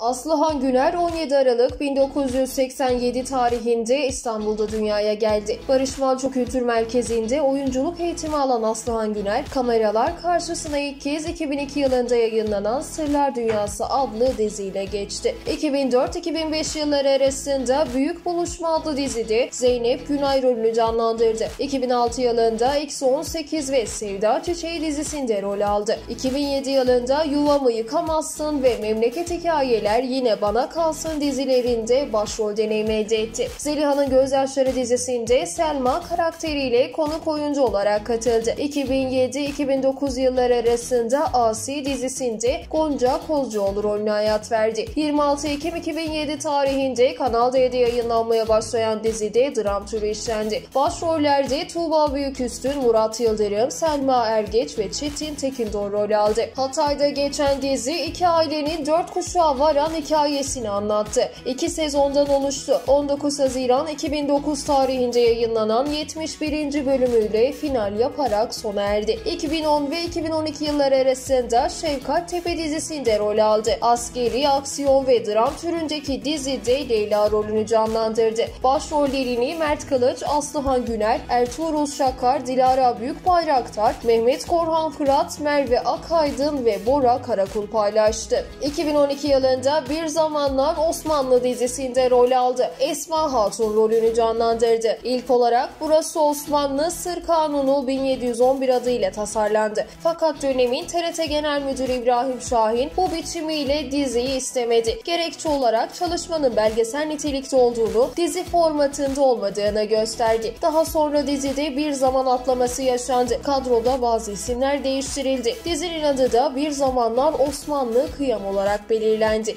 Aslıhan Güner 17 Aralık 1987 tarihinde İstanbul'da dünyaya geldi. Barış Manço Kültür Merkezi'nde oyunculuk eğitimi alan Aslıhan Güner, kameralar karşısına ilk kez 2002 yılında yayınlanan Sırlar Dünyası adlı diziyle geçti. 2004-2005 yılları arasında Büyük Buluşma adlı dizide Zeynep Günay rolünü canlandırdı. 2006 yılında X18 ve Sevda Çiçeği dizisinde rol aldı. 2007 yılında Yuvamı Yıkamazsın ve Memleket Hikayeleri yine Bana Kalsın dizilerinde başrol deneyimi elde etti. Zeliha'nın Gözyaşları dizisinde Selma karakteriyle konuk oyuncu olarak katıldı. 2007-2009 yılları arasında Asi dizisinde Gonca Kozcuoğlu rolüne hayat verdi. 26 Ekim 2007 tarihinde Kanal D'de yayınlanmaya başlayan dizide dram türü işlendi. Başrollerde Tuğba Büyüküstün, Murat Yıldırım, Selma Ergeç ve Çetin Tekindor rol aldı. Hatay'da geçen dizi iki ailenin dört kuşağı varan hikayesini anlattı. İki sezondan oluştu. 19 Haziran 2009 tarihinde yayınlanan 71. bölümüyle final yaparak sona erdi. 2010 ve 2012 yılları arasında Şefkat Tepe dizisinde rol aldı. Askeri, aksiyon ve dram türündeki dizide Leyla rolünü canlandırdı. Başrollerini Mert Kılıç, Aslıhan Güner, Ertuğrul Şakar, Dilara Büyükbayraktar, Mehmet Korhan Fırat, Merve Akaydın ve Bora Karakul paylaştı. 2012 yılında Bir Zamanlar Osmanlı dizisinde rol aldı. Esma Hatun rolünü canlandırdı. İlk olarak Burası Osmanlı Sır Kanunu 1711 adıyla tasarlandı. Fakat dönemin TRT Genel Müdürü İbrahim Şahin bu biçimiyle diziyi istemedi. Gerekçe olarak çalışmanın belgesel nitelikte olduğunu, dizi formatında olmadığını gösterdi. Daha sonra dizide bir zaman atlaması yaşandı. Kadroda bazı isimler değiştirildi. Dizinin adı da Bir Zamanlar Osmanlı Kıyam olarak belirlendi.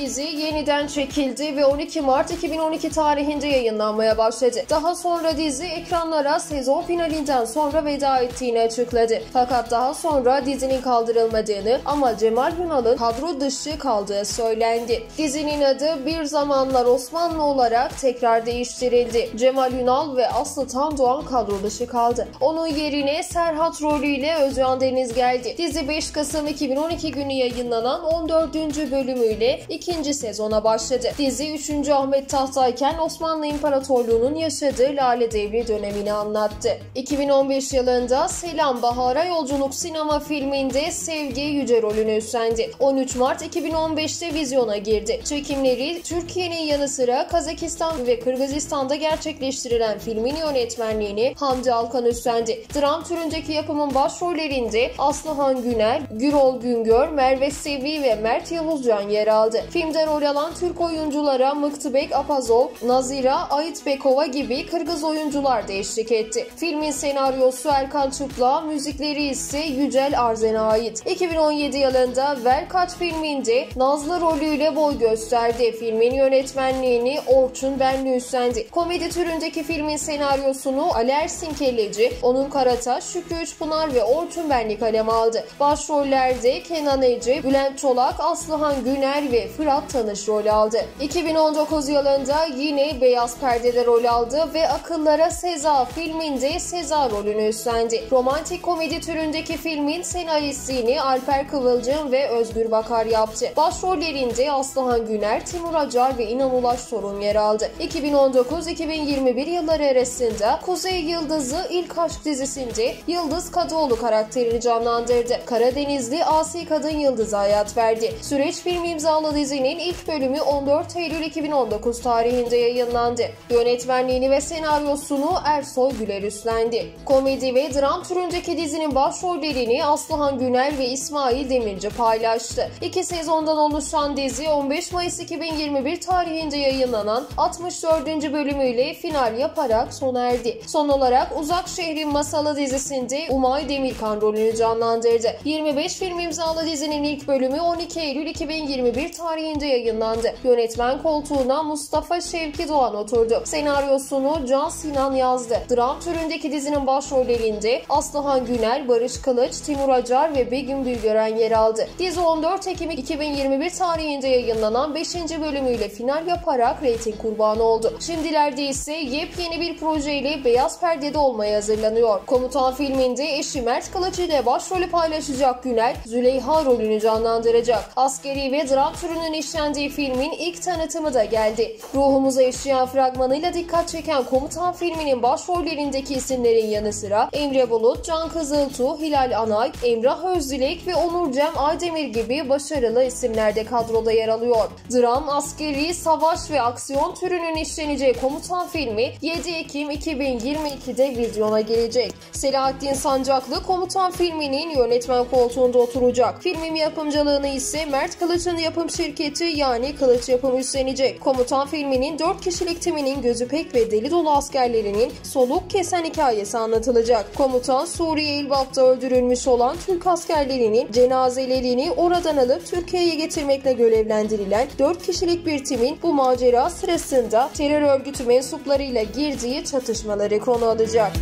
Dizi yeniden çekildi ve 12 Mart 2012 tarihinde yayınlanmaya başladı. Daha sonra dizi ekranlara sezon finalinden sonra veda ettiğini açıkladı. Fakat daha sonra dizinin kaldırılmadığını ama Cemal Yunal'ın kadro dışı kaldığı söylendi. Dizinin adı Bir Zamanlar Osmanlı olarak tekrar değiştirildi. Cemal Yunal ve Aslı Tandoğan kadro dışı kaldı. Onun yerine Serhat rolüyle Özcan Deniz geldi. Dizi 5 Kasım 2012 günü yayınlanan 14. bölümüyle ikinci sezona başladı. Dizi 3. Ahmet Tahtayken Osmanlı İmparatorluğu'nun yaşadığı Lale Devri dönemini anlattı. 2015 yılında Selam Bahar'a Yolculuk sinema filminde Sevgi Yüce rolünü üstlendi. 13 Mart 2015'te vizyona girdi. Çekimleri Türkiye'nin yanı sıra Kazakistan ve Kırgızistan'da gerçekleştirilen filmin yönetmenliğini Hamdi Alkan üstlendi. Dram türündeki yapımın başrollerinde Aslıhan Güner, Gürol Güngör, Merve Sevi ve Mert Yavuzcan yer aldı. Filmde rol alan Türk oyunculara Mıktыбek Apazov, Nazira Ayitbekova gibi Kırgız oyuncular da eşlik etti. Filmin senaryosu Erkan Çıpla, müzikleri ise Yücel Arzen'e ait. 2017 yılında Verkaç filminde Nazlı rolüyle boy gösterdi. Filmin yönetmenliğini Orçun Benli üstlendi. Komedi türündeki filmin senaryosunu Ali Ersin Kelleci, Onur Karataş, Şükrü Üçpınar ve Orçun Benli kaleme aldı. Başrollerde Kenan Ece, Bülent Çolak, Aslıhan Güner ve Fırat Tanış rol aldı. 2019 yılında yine Beyaz Perde'de rol aldı ve Akıllara Seza filminde Seza rolünü üstlendi. Romantik komedi türündeki filmin senaristliğini Alper Kıvılcım ve Özgür Bakar yaptı. Başrollerinde Aslıhan Güner, Timur Acar ve İnan Ulaş Sorun yer aldı. 2019-2021 yılları arasında Kuzey Yıldızı İlk Aşk dizisinde Yıldız Kadıoğlu karakterini canlandırdı. Karadenizli Asi Kadın Yıldız'a hayat verdi. Süreç film imzalı dizinin ilk bölümü 14 Eylül 2019 tarihinde yayınlandı. Yönetmenliğini ve senaryosunu Ersoy Güler üstlendi. Komedi ve dram türündeki dizinin başrollerini Aslıhan Güner ve İsmail Demirci paylaştı. İki sezondan oluşan dizi 15 Mayıs 2021 tarihinde yayınlanan 64. bölümüyle final yaparak sona erdi. Son olarak Uzak Şehrin Masalı dizisinde Umay Demirkan rolünü canlandırdı. 25 film imzalı dizinin ilk bölümü 12 Eylül 2021 tarihinde yayınlandı. Yönetmen koltuğuna Mustafa Şevki Doğan oturdu. Senaryosunu Can Sinan yazdı. Dram türündeki dizinin başrollerinde Aslıhan Güner, Barış Kılıç, Timur Acar ve Begüm Bilgören yer aldı. Dizi 14 Ekim 2021 tarihinde yayınlanan 5. bölümüyle final yaparak reyting kurbanı oldu. Şimdilerde ise yepyeni bir projeyle Beyaz Perde'de olmaya hazırlanıyor. Komutan filminde eşi Mert Kılıç ile başrolü paylaşacak Güner, Züleyha rolünü canlandıracak. Askeri ve dram türüne suçunun işlendiği filmin ilk tanıtımı da geldi. Ruhumuza işleyen fragmanıyla dikkat çeken Komutan filminin başrollerindeki isimlerin yanı sıra Emre Bulut, Can Kızıltuğ, Hilal Anay, Emrah Özdilek ve Onur Cem Aydemir gibi başarılı isimler de kadroda yer alıyor. Dram, askeri, savaş ve aksiyon türünün işleneceği Komutan filmi 7 Ekim 2022'de vizyona girecek. Selahattin Sancaklı Komutan filminin yönetmen koltuğunda oturacak. Filmin yapımcılığını ise Mert Kılıç'ın yapım şirketi yani Kılıç Yapım üstlenecek. Komutan filminin 4 kişilik timinin gözü pek ve deli dolu askerlerinin soluk kesen hikayesi anlatılacak. Komutan Suriye İlbap'ta öldürülmüş olan Türk askerlerinin cenazelerini oradan alıp Türkiye'ye getirmekle görevlendirilen 4 kişilik bir timin bu macera sırasında terör örgütü mensuplarıyla girdiği çatışmaları konu alacak.